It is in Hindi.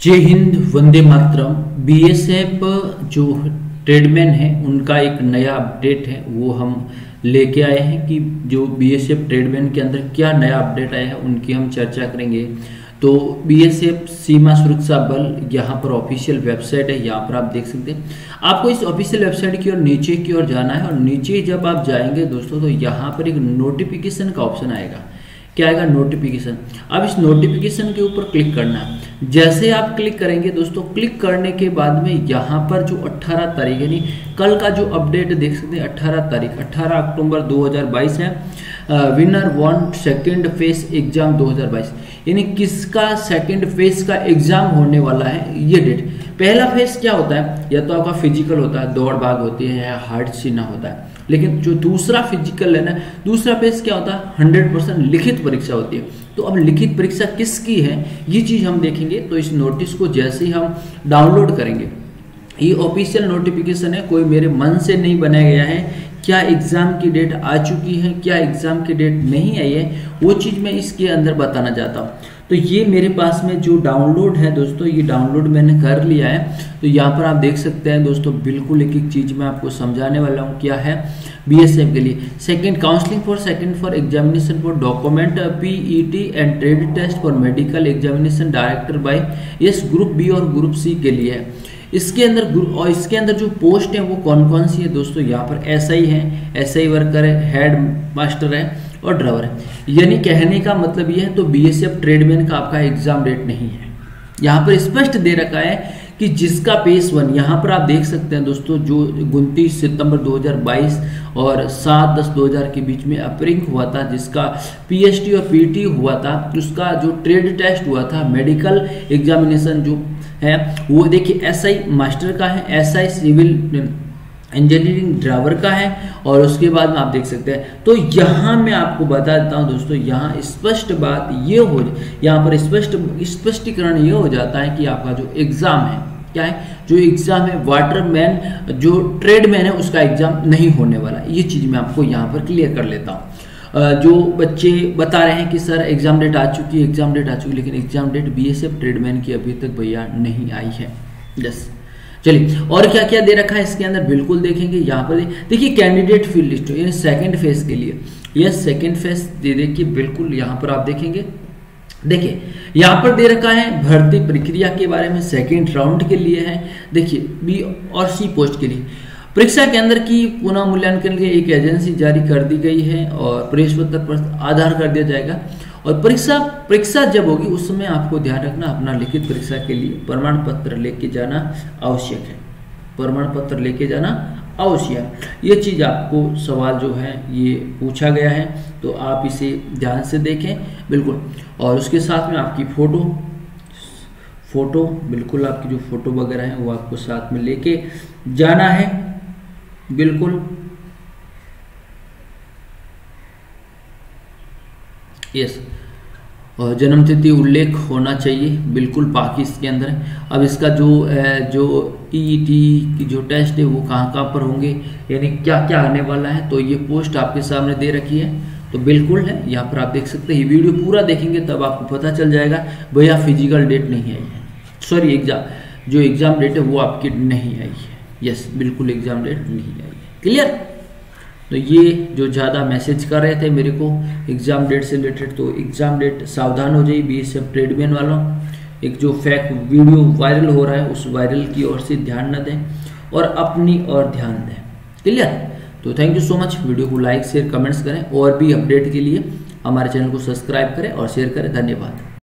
जय हिंद, वंदे मातरम। बीएसएफ जो ट्रेडमैन है, उनका एक नया अपडेट है, वो हम लेके आए हैं कि जो बीएसएफ ट्रेडमैन के अंदर क्या नया अपडेट आया है, उनकी हम चर्चा करेंगे। तो बीएसएफ सीमा सुरक्षा बल यहाँ पर ऑफिशियल वेबसाइट है, यहाँ पर आप देख सकते हैं। आपको इस ऑफिशियल वेबसाइट की ओर, नीचे की ओर जाना है, और नीचे जब आप जाएँगे दोस्तों तो यहाँ पर एक नोटिफिकेशन का ऑप्शन आएगा। क्या आएगा? नोटिफिकेशन अब इस नोटिफिकेशन के ऊपर क्लिक करना है। जैसे आप क्लिक करेंगे दोस्तों क्लिक करने के बाद में यहाँ पर जो 18 तारीख, यानी कल का जो अपडेट देख सकते हैं 18 तारीख 18 अक्टूबर 2022 है। Winner one second phase exam 2022 यानी किसका सेकेंड फेस का एग्ज़ाम होने वाला है, ये डेट पहला फेस क्या होता है? या तो आपका फ़िज़िकल होता है, दौड़ भाग होती है, या हार्ट सीना होता है। लेकिन जो दूसरा फ़िज़िकल है ना दूसरा पेज क्या होता? है हंड्रेड परसेंट लिखित परीक्षा होती है। तो अब लिखित परीक्षा किसकी है? ये चीज़ हम देखेंगे। तो इस नोटिस को जैसे ही हम डाउनलोड करेंगे। ये ऑफिशियल नोटिफिकेशन है, कोई मेरे मन से नहीं बनाया गया है। क्या एग्ज़ाम की डेट आ चुकी है, क्या एग्ज़ाम की डेट नहीं आई है, वो चीज़ मैं इसके अंदर बताना चाहता हूँ। तो ये मेरे पास में जो डाउनलोड है दोस्तों, ये डाउनलोड मैंने कर लिया है। तो यहाँ पर आप देख सकते हैं दोस्तों, बिल्कुल एक एक चीज़ मैं आपको समझाने वाला हूँ क्या है बीएसएफ के लिए। Second counselling for second for examination for document PET and trade test for medical examination director by yes group B और ग्रुप सी के लिए। है इसके अंदर और इसके अंदर जो पोस्ट है, वो कौन कौन सी है? दोस्तों, यहाँ पर एस आई है। एस आई वर्कर है हेड मास्टर है और ड्राइवर है। यानी कहने का मतलब ये है तो बी एस एफ़ ट्रेडमैन का आपका एग्ज़ाम डेट नहीं है। यहाँ पर स्पष्ट दे रखा है कि जिसका पेस वन यहाँ पर आप देख सकते हैं दोस्तों, जो उनतीस सितंबर 2022 और 7 दस 2000 के बीच में अप्रिंक हुआ था, जिसका पीएचटी और पीटी हुआ था, उसका जो ट्रेड टेस्ट हुआ था मेडिकल एग्जामिनेशन जो है, वो देखिए एसआई मास्टर का है एसआई सिविल इंजीनियरिंग ड्राइवर का है और उसके बाद में आप देख सकते हैं। तो यहाँ मैं आपको बता देता हूँ दोस्तों, यहाँ स्पष्ट बात ये हो, यहाँ पर स्पष्ट, स्पष्टीकरण ये हो जाता है कि आपका जो एग्ज़ाम है, क्या है? जो एग्ज़ाम है वाटरमैन जो ट्रेडमैन है, उसका एग्ज़ाम नहीं होने वाला। ये चीज़ मैं आपको यहाँ पर क्लियर कर लेता हूँ। जो बच्चे बता रहे हैं कि, सर एग्ज़ाम डेट आ चुकी है एग्ज़ाम डेट आ चुकी है, लेकिन एग्ज़ाम डेट बीएसएफ ट्रेडमैन की अभी तक भैया नहीं आई है। यस चलिए, और क्या क्या दे रखा है इसके अंदर? बिल्कुल देखेंगे, यहाँ पर देखिए कैंडिडेट फ़ील्ड लिस्ट यानी सेकंड फ़ेज़ के लिए। यह सेकंड फ़ेज़ दे देखिए बिल्कुल यहाँ पर आप देखेंगे। देखिए, यहाँ पर दे रखा है भर्ती प्रक्रिया के बारे में सेकेंड राउंड के लिए है। देखिए बी और सी पोस्ट के लिए। परीक्षा के अंदर की पुनः मूल्यांकन के लिए एक एजेंसी जारी कर दी गई है और प्रवेश पत्र पर आधार कर दिया जाएगा। और परीक्षा परीक्षा जब होगी, उस समय आपको ध्यान रखना अपना लिखित परीक्षा के लिए प्रमाण पत्र लेके जाना आवश्यक है। प्रमाण पत्र लेके जाना आवश्यक ये चीज़ आपको सवाल जो है, ये पूछा गया है तो आप इसे ध्यान से देखें, बिल्कुल। और उसके साथ में आपकी फ़ोटो फ़ोटो, बिल्कुल आपकी जो फ़ोटो वगैरह है, वो आपको साथ में लेके जाना है, बिल्कुल। यस और जन्म तिथि उल्लेख होना चाहिए, बिल्कुल बाकी इसके अंदर है। अब इसका जो जो ईईटी e की जो टेस्ट है, वो कहाँ कहाँ पर होंगे, यानी क्या क्या आने वाला है तो ये पोस्ट आपके सामने दे रखी है। तो बिल्कुल है, यहाँ पर आप देख सकते हैं, ये वीडियो पूरा देखेंगे, तब आपको पता चल जाएगा, भैया फ़िज़िकल डेट नहीं आई है। सॉरी एग्ज़ाम जो एग्ज़ाम डेट है, वो आपकी नहीं आई है। यस बिल्कुल एग्ज़ाम डेट नहीं आई है। क्लियर तो ये जो ज़्यादा मैसेज कर रहे थे मेरे को एग्ज़ाम डेट से रिलेटेड तो एग्ज़ाम डेट सावधान हो जाइए बी एस एफ़ ट्रेडमैन वालों। एक जो फैक वीडियो वायरल हो रहा है, उस वायरल की ओर से ध्यान न दें और अपनी और ध्यान दें। क्लियर तो thank you so much video को लाइक शेयर कमेंट्स करें और भी अपडेट के लिए हमारे चैनल को सब्सक्राइब करें और शेयर करें। धन्यवाद।